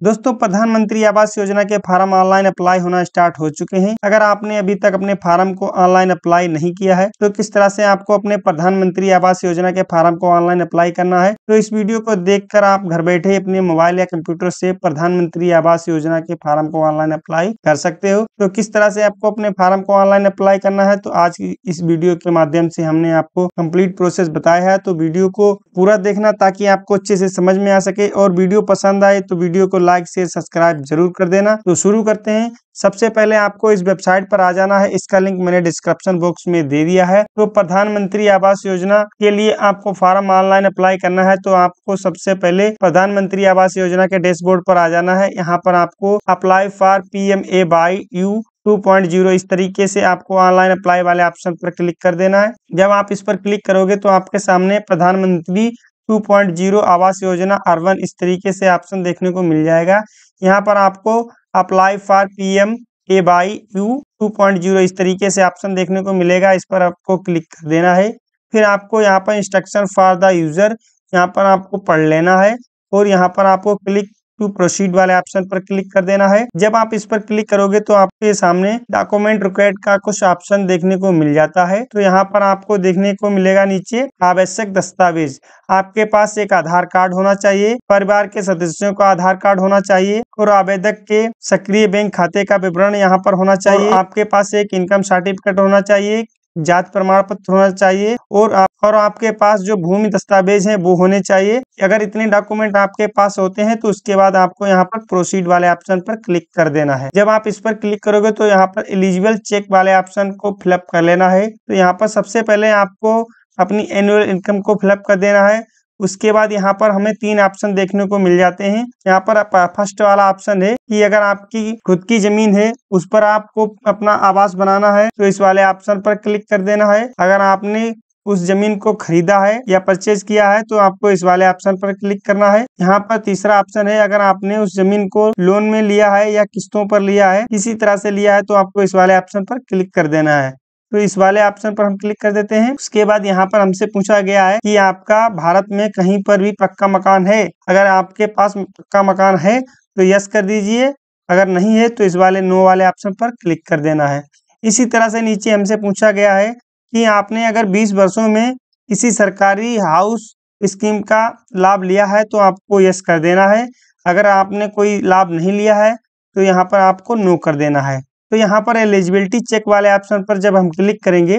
दोस्तों, प्रधानमंत्री आवास योजना के फार्म ऑनलाइन अप्लाई होना स्टार्ट हो चुके हैं। अगर आपने अभी तक अपने फार्म को ऑनलाइन अप्लाई नहीं किया है तो किस तरह से आपको अपने प्रधानमंत्री आवास योजना के फार्म को ऑनलाइन अप्लाई करना है तो इस वीडियो को देखकर आप घर बैठे अपने मोबाइल या कंप्यूटर से प्रधानमंत्री आवास योजना के फार्म को ऑनलाइन अप्लाई कर सकते हो। तो किस तरह से आपको अपने फार्म को ऑनलाइन अप्लाई करना है तो आज की इस वीडियो के माध्यम से हमने आपको कंप्लीट प्रोसेस बताया है। तो वीडियो को पूरा देखना ताकि आपको अच्छे से समझ में आ सके और वीडियो पसंद आए तो वीडियो को लाइक, शेयर, सब्सक्राइब ज़रूर कर देना। तो शुरू करते हैं। सबसे पहले आपको इस वेबसाइट पर आ जाना है। इसका लिंक मैंने डिस्क्रिप्शन बॉक्स में दे दिया है। तो प्रधानमंत्री आवास योजना के लिए आपको फॉर्म ऑनलाइन अप्लाई करना है। तो आपको सबसे पहले प्रधानमंत्री आवास योजना के डैशबोर्ड पर आ जाना है। यहाँ पर आपको apply for P M A Y U 2.0 इस तरीके से आपको ऑनलाइन अप्लाई वाले ऑप्शन पर क्लिक कर देना है। जब आप इस पर क्लिक करोगे तो आपके सामने प्रधानमंत्री 2.0 आवास योजना अर्बन इस तरीके से ऑप्शन देखने को मिल जाएगा। यहाँ पर आपको apply for P M A Y U two इस तरीके से ऑप्शन देखने को मिलेगा। इस पर आपको क्लिक कर देना है। फिर आपको यहाँ पर इंस्ट्रक्शन फॉर द यूज़र यहाँ पर आपको पढ़ लेना है और यहाँ पर आपको क्लिक टू प्रोसीड वाले ऑप्शन पर क्लिक कर देना है। जब आप इस पर क्लिक करोगे तो आपके सामने डॉक्यूमेंट रिक्वायर्ड का कुछ ऑप्शन देखने को मिल जाता है। तो यहाँ पर आपको देखने को मिलेगा नीचे आवश्यक दस्तावेज़। आपके पास एक आधार कार्ड होना चाहिए परिवार के सदस्यों का आधार कार्ड होना चाहिए और आवेदक के सक्रिय बैंक खाते का विवरण यहाँ पर होना चाहिए। आपके पास एक इनकम सर्टिफिकेट होना चाहिए जात प्रमाण पत्र होना चाहिए और आप और आपके पास जो भूमि दस्तावेज़ हैं, वो होने चाहिए। अगर इतने डॉक्यूमेंट आपके पास होते हैं तो उसके बाद आपको यहाँ पर प्रोसीड वाले ऑप्शन पर क्लिक कर देना है। जब आप इस पर क्लिक करोगे तो यहाँ पर एलिजिबल चेक वाले ऑप्शन को फिलअप कर लेना है। तो यहाँ पर सबसे पहले आपको अपनी एनुअल इनकम को फिलअप कर देना है। उसके बाद यहाँ पर हमें तीन ऑप्शन देखने को मिल जाते हैं। यहाँ पर फ़र्स्ट वाला ऑप्शन है कि अगर आपकी खुद की ज़मीन है, उस पर आपको अपना आवास बनाना है तो इस वाले ऑप्शन पर क्लिक कर देना है। अगर आपने उस ज़मीन को खरीदा है या परचेज किया है तो आपको इस वाले ऑप्शन पर क्लिक करना है। यहाँ पर तीसरा ऑप्शन है, अगर आपने उस ज़मीन को लोन में लिया है या किस्तों पर लिया है, किसी तरह से लिया है तो आपको इस वाले ऑप्शन पर क्लिक कर देना है। तो इस वाले ऑप्शन पर हम क्लिक कर देते हैं। उसके बाद यहाँ पर हमसे पूछा गया है कि आपका भारत में कहीं पर भी पक्का मकान है। अगर आपके पास पक्का मकान है तो यस कर दीजिए। अगर नहीं है तो इस वाले नो वाले ऑप्शन पर क्लिक कर देना है। इसी तरह से नीचे हमसे पूछा गया है कि आपने अगर 20 वर्षों में किसी सरकारी हाउस स्कीम का लाभ लिया है तो आपको यस कर देना है। अगर आपने कोई लाभ नहीं लिया है तो यहाँ पर आपको नो कर देना है। तो यहाँ पर एलिजिबिलिटी चेक वाले ऑप्शन पर जब हम क्लिक करेंगे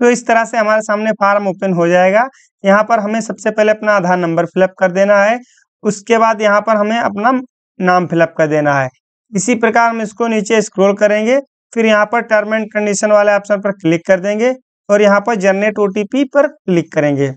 तो इस तरह से हमारे सामने फार्म ओपन हो जाएगा। यहाँ पर हमें सबसे पहले अपना आधार नंबर फिलअप कर देना है, उसके बाद यहाँ पर हमें अपना नाम फिलअप कर देना है। इसी प्रकार हम इसको नीचे स्क्रॉल करेंगे, फिर यहाँ पर टर्म एंड कंडीशन वाले ऑप्शन पर क्लिक कर देंगे और यहाँ पर जनरेट ओटीपी पर क्लिक करेंगे।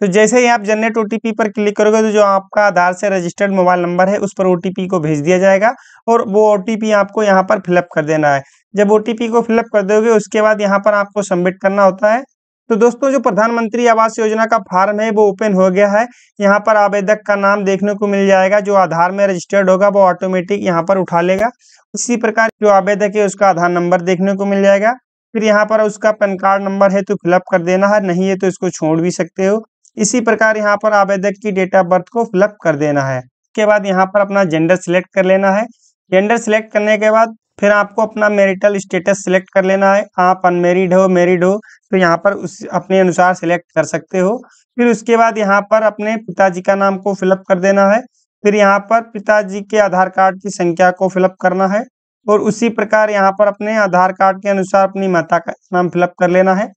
तो जैसे ही आप जनरेट ओटीपी पर क्लिक करोगे तो जो आपका आधार से रजिस्टर्ड मोबाइल नंबर है, उस पर ओटीपी को भेज दिया जाएगा और वो ओटीपी आपको यहाँ पर फिलअप कर देना है। जब ओटीपी को फिलअप कर दोगे, उसके बाद यहाँ पर आपको सबमिट करना होता है। तो दोस्तों, जो प्रधानमंत्री आवास योजना का फॉर्म है, वो ओपन हो गया है। यहाँ पर आवेदक का नाम देखने को मिल जाएगा, जो आधार में रजिस्टर्ड होगा, वो ऑटोमेटिक यहाँ पर उठा लेगा। इसी प्रकार जो आवेदक है, उसका आधार नंबर देखने को मिल जाएगा। फिर यहाँ पर उसका पैन कार्ड नंबर है तो फिलअप कर देना है। नहीं है तो इसको छोड़ भी सकते हो। इसी प्रकार यहाँ पर आवेदक की डेट ऑफ़ बर्थ को फिलअप कर देना है। उसके बाद यहाँ पर अपना जेंडर सिलेक्ट कर लेना है। जेंडर सिलेक्ट करने के बाद फिर आपको अपना मेरिटल स्टेटस सिलेक्ट कर लेना है। आप अनमेरिड हो मेरिड हो तो यहाँ पर उस, अपने अनुसार सिलेक्ट कर सकते हो। फिर उसके बाद यहाँ पर अपने पिताजी का नाम को फिलअप कर देना है। फिर यहाँ पर पिताजी के आधार कार्ड की संख्या को फिलअप करना है। और उसी प्रकार यहाँ पर अपने आधार कार्ड के अनुसार अपनी माता का नाम फिलअप कर लेना है।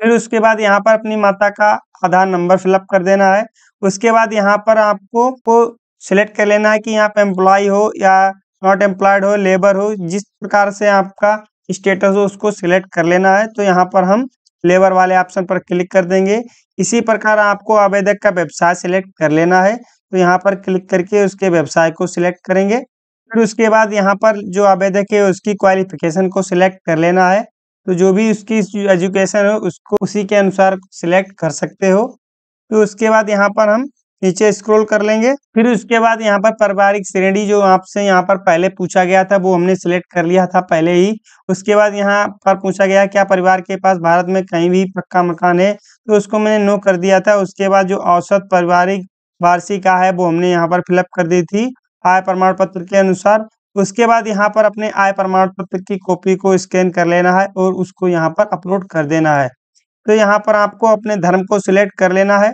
फिर उसके बाद यहाँ पर अपनी माता का आधार नंबर फिलअप कर देना है। उसके बाद यहाँ पर आपको को सिलेक्ट कर लेना है कि यहाँ पे एम्प्लॉय हो या नॉट एम्प्लॉयड हो लेबर हो, जिस प्रकार से आपका स्टेटस हो उसको सिलेक्ट कर लेना है। तो यहाँ पर हम लेबर वाले ऑप्शन पर क्लिक कर देंगे। इसी प्रकार आपको आवेदक का व्यवसाय सिलेक्ट कर लेना है। तो यहाँ पर क्लिक करके उसके व्यवसाय को सिलेक्ट करेंगे। फिर उसके बाद यहाँ पर जो आवेदक है उसकी क्वालिफिकेशन को सिलेक्ट कर लेना है। तो जो भी उसकी एजुकेशन हो, उसको उसी के अनुसार सिलेक्ट कर सकते हो। तो उसके बाद यहाँ पर हम नीचे स्क्रॉल कर लेंगे। फिर उसके बाद यहाँ पर पारिवारिक श्रेणी जो आपसे यहाँ पर पहले पूछा गया था, वो हमने सिलेक्ट कर लिया था पहले ही। उसके बाद यहाँ पर पूछा गया, क्या परिवार के पास भारत में कहीं भी पक्का मकान है? तो उसको मैंने नो कर दिया था। उसके बाद जो औसत पारिवारिक वार्षिक है, वो हमने यहाँ पर फिलअप कर दी थी। आय प्रमाण पत्र के अनुसार उसके बाद यहाँ पर अपने आय प्रमाण पत्र की कॉपी को स्कैन कर लेना है और उसको यहाँ पर अपलोड कर देना है। तो यहाँ पर आपको अपने धर्म को सिलेक्ट कर लेना है।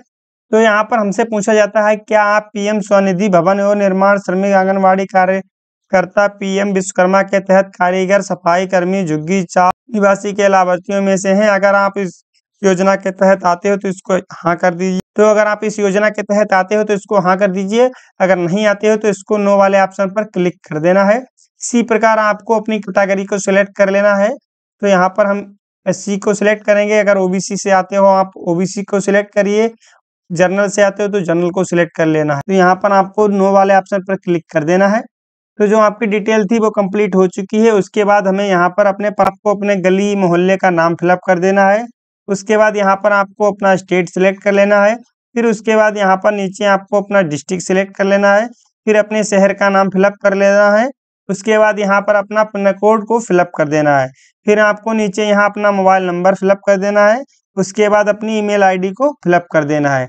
तो यहाँ पर हमसे पूछा जाता है, क्या आप पीएम स्वनिधि भवन एवं निर्माण, श्रमिक आंगनबाड़ी कार्यकर्ता पीएम विश्वकर्मा के तहत कारीगर, सफ़ाई कर्मी, झुग्गी चाप निवासी के लाभार्थियों में से हैं? अगर आप इस योजना के तहत आते हो तो इसको हाँ कर दीजिए। तो अगर आप इस योजना के तहत आते हो तो इसको हाँ कर दीजिए। अगर नहीं आते हो तो इसको नो वाले ऑप्शन पर क्लिक कर देना है। इसी प्रकार आपको अपनी कैटेगरी को सिलेक्ट कर लेना है। तो यहाँ पर हम एस को सिलेक्ट करेंगे। अगर ओबीसी से आते हो आप ओबीसी को सिलेक्ट करिए। जर्नल से आते हो तो जर्नल को सिलेक्ट कर लेना है। तो यहाँ पर आपको नो वाले ऑप्शन पर क्लिक कर देना है। तो जो आपकी डिटेल थी वो कंप्लीट हो चुकी है। उसके बाद हमें यहाँ पर अपने पाप को अपने गली मोहल्ले का नाम फिलअप कर देना है। उसके बाद यहाँ पर आपको अपना स्टेट सिलेक्ट कर लेना है। फिर उसके बाद यहाँ पर नीचे आपको अपना डिस्ट्रिक्ट सिलेक्ट कर लेना है। फिर अपने शहर का नाम फिलअप कर लेना है। उसके बाद यहाँ पर अपना पिन कोड को फिलअप कर देना है। फिर आपको नीचे यहाँ अपना मोबाइल नंबर फिलअप कर देना है। उसके बाद अपनी ईमेल आईडी को फिलअप कर देना है।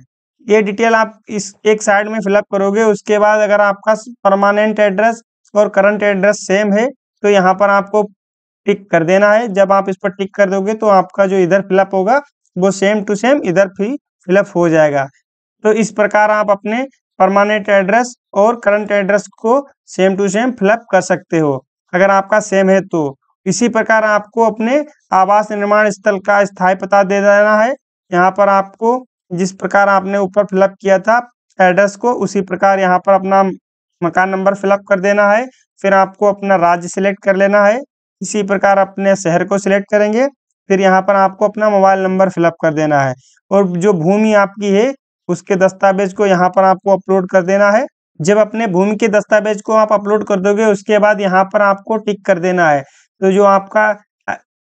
ये डिटेल आप इस एक साइड में फिलअप करोगे। उसके बाद अगर आपका परमानेंट एड्रेस और करंट एड्रेस सेम है तो यहाँ पर आपको टिक कर देना है। जब आप इस पर टिक कर दोगे तो आपका जो इधर फिलअप होगा, वो सेम टू सेम इधर भी फिलअप हो जाएगा। तो इस प्रकार आप अपने परमानेंट एड्रेस और करंट एड्रेस को same to same fill up कर सकते हो। अगर आपका सेम है तो। इसी प्रकार आपको अपने आवास निर्माण स्थल का स्थायी पता दे देना है। यहाँ पर आपको जिस प्रकार आपने ऊपर फिलअप किया था एड्रेस को, उसी प्रकार यहाँ पर अपना मकान नंबर फिलअप कर देना है। फिर आपको अपना राज्य सिलेक्ट कर लेना है। इसी प्रकार अपने शहर को सिलेक्ट करेंगे, फिर यहाँ पर आपको अपना मोबाइल नंबर फिलअप कर देना है। और जो भूमि आपकी है, उसके दस्तावेज़ को यहाँ पर आपको अपलोड कर देना है। जब अपने भूमि के दस्तावेज़ को आप अपलोड कर दोगे, उसके बाद यहाँ पर आपको टिक कर देना है। तो जो आपका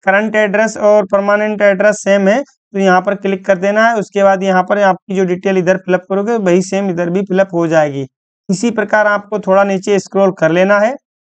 करंट एड्रेस और परमानेंट एड्रेस सेम है तो यहाँ पर क्लिक कर देना है। उसके बाद यहाँ पर आपकी जो डिटेल इधर फिलअप करोगे, वही सेम इधर भी फिलअप हो जाएगी। इसी प्रकार आपको थोड़ा नीचे स्क्रॉल कर लेना है।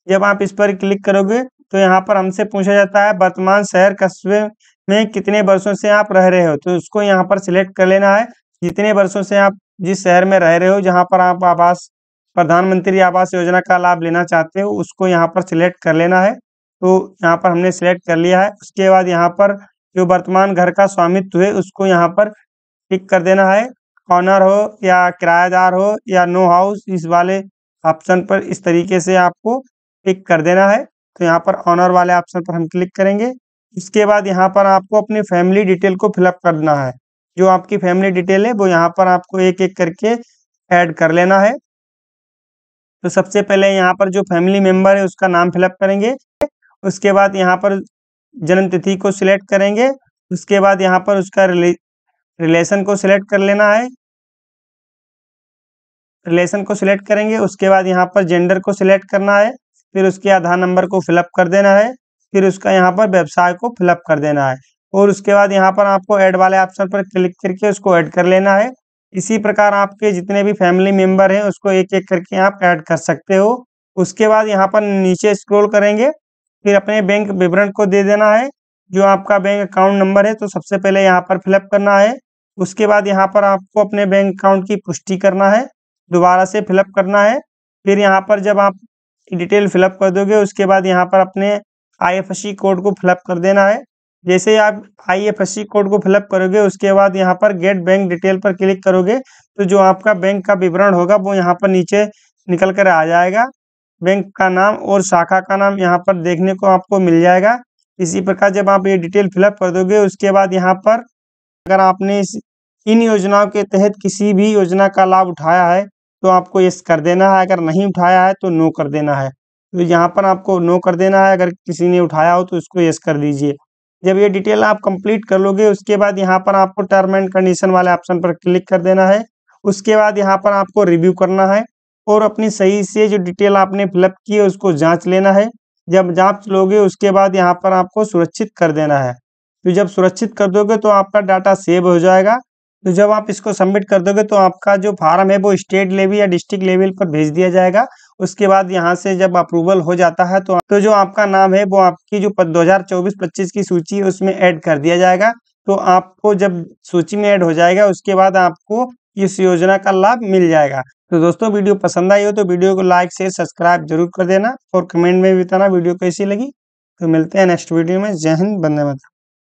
जब आप इस पर क्लिक करोगे तो यहाँ पर हमसे पूछा जाता है, वर्तमान शहर कस्बे में कितने वर्षों से आप रह रहे हो? तो उसको यहाँ पर सिलेक्ट कर लेना है जितने वर्षों से आप जिस शहर में रह रहे हो, जहाँ पर आप आवास, प्रधानमंत्री आवास योजना का लाभ लेना चाहते हो, उसको यहाँ पर सिलेक्ट कर लेना है। तो यहाँ पर हमने सिलेक्ट कर लिया है, उसके बाद यहाँ पर जो वर्तमान घर का स्वामित्व है, उसको यहाँ पर टिक कर देना है। ऑनर हो या किराएदार हो या नो हाउस इस वाले ऑप्शन पर इस तरीके से आपको टिक कर देना है। तो यहाँ पर ऑनर वाले ऑप्शन पर हम क्लिक करेंगे। इसके बाद यहाँ पर आपको अपनी फैमिली डिटेल को फिलअप करना है। जो आपकी फैमिली डिटेल है वो यहाँ पर आपको एक एक करके ऐड कर लेना है। तो सबसे पहले यहाँ पर जो फैमिली मेंबर है उसका नाम फिलअप करेंगे। उसके बाद यहाँ पर जन्म तिथि को सिलेक्ट करेंगे। उसके बाद यहाँ पर उसका रिले, रिलेशन को सिलेक्ट कर लेना है। रिलेशन को सिलेक्ट करेंगे। उसके बाद यहाँ पर जेंडर को सिलेक्ट करना है। फिर उसके आधार नंबर को फिलअप कर देना है। फिर उसका यहाँ पर व्यवसाय को फिलअप कर देना है। और उसके बाद यहाँ पर आपको ऐड वाले ऑप्शन पर क्लिक करके उसको ऐड कर लेना है। इसी प्रकार आपके जितने भी फैमिली मेंबर हैं, उसको एक एक करके आप ऐड कर सकते हो। उसके बाद यहाँ पर नीचे स्क्रॉल करेंगे। फिर अपने बैंक विवरण को दे देना है। जो आपका बैंक अकाउंट नंबर है तो सबसे पहले यहाँ पर फिलअप करना है। उसके बाद यहाँ पर आपको अपने बैंक अकाउंट की पुष्टि करना है। दोबारा से फिलअप करना है। फिर यहाँ पर जब आप डिटेल फिलअप कर दोगे, उसके बाद यहाँ पर अपने आई कोड को फिलअप कर देना है। जैसे आप आई कोड को फिलअप करोगे, उसके बाद यहाँ पर गेट बैंक डिटेल पर क्लिक करोगे तो जो आपका बैंक का विवरण होगा, वो यहाँ पर नीचे निकल कर आ जाएगा। बैंक का नाम और शाखा का नाम यहाँ पर देखने को आपको मिल जाएगा। इसी प्रकार जब आप ये डिटेल फिलअप कर दोगे, उसके बाद यहाँ पर अगर आपने इन योजनाओं के तहत किसी भी योजना का लाभ उठाया है तो आपको यस कर देना है, अगर नहीं उठाया है तो नो कर देना है। तो यहाँ पर आपको नो कर देना है, अगर किसी ने उठाया हो तो उसको यस कर दीजिए। जब ये डिटेल आप कंप्लीट कर लोगे, उसके बाद यहाँ पर आपको टर्म एंड कंडीशन वाले ऑप्शन पर क्लिक कर देना है। उसके बाद यहाँ पर आपको रिव्यू करना है और अपनी सही से जो डिटेल आपने फिलअप की है उसको जाँच लेना है। जब जाँच लोगे, उसके बाद यहाँ पर आपको सुरक्षित कर देना है। तो जब सुरक्षित कर दोगे तो आपका डाटा सेव हो जाएगा। तो जब आप इसको सबमिट कर दोगे तो आपका जो फार्म है, वो स्टेट लेवल या डिस्ट्रिक्ट लेवल पर भेज दिया जाएगा। उसके बाद यहाँ से जब अप्रूवल हो जाता है तो तो जो आपका नाम है, वो आपकी जो 2024-25 की सूची है, उसमें ऐड कर दिया जाएगा। तो आपको जब सूची में ऐड हो जाएगा, उसके बाद आपको इस योजना का लाभ मिल जाएगा। तो दोस्तों, वीडियो पसंद आई हो तो वीडियो को लाइक शेयर सब्सक्राइब ज़रूर कर देना और कमेंट में भी बताना वीडियो कैसी लगी। तो मिलते हैं नेक्स्ट वीडियो में। जय हिंद बंदे मातरम।